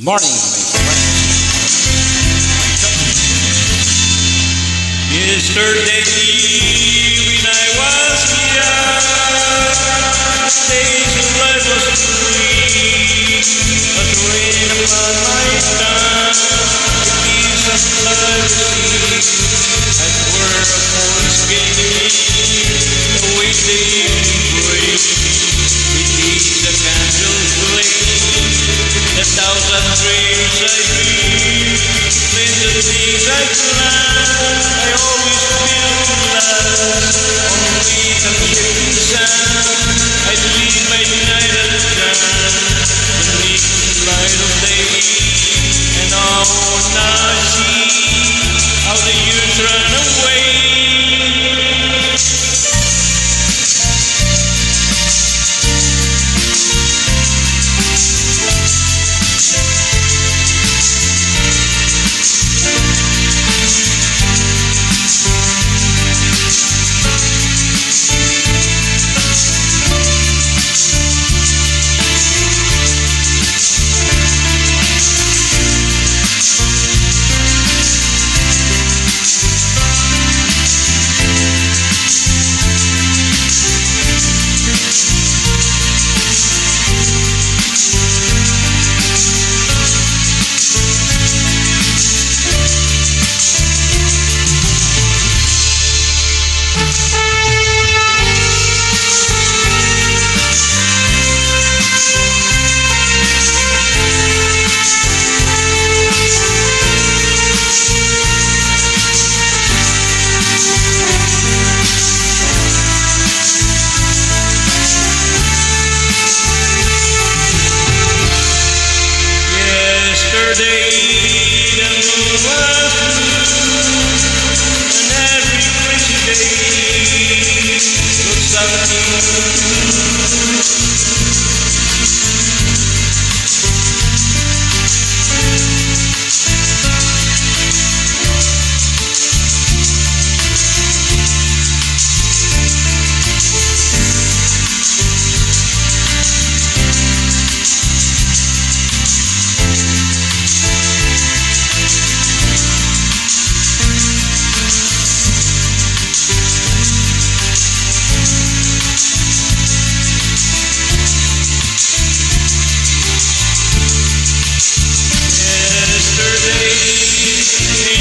Good morning. Yesterday Yesterday the when